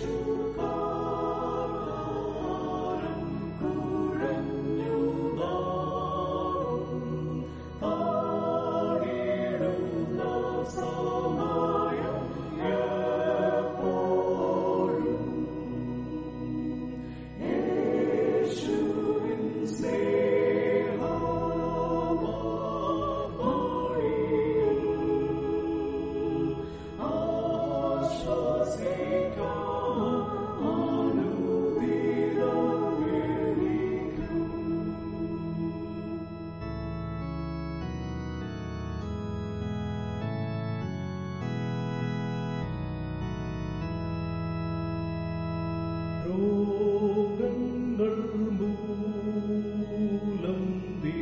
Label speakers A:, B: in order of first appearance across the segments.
A: You. രോഗങ്ങൾ മൂലം തീ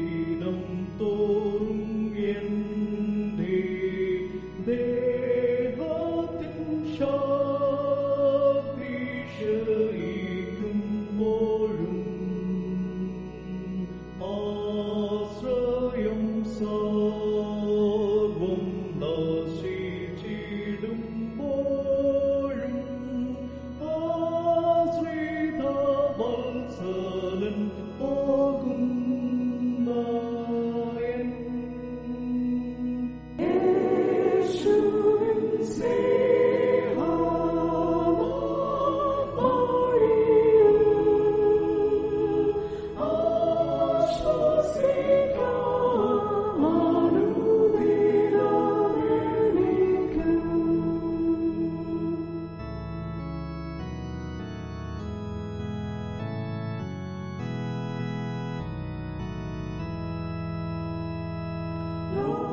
A: Lord.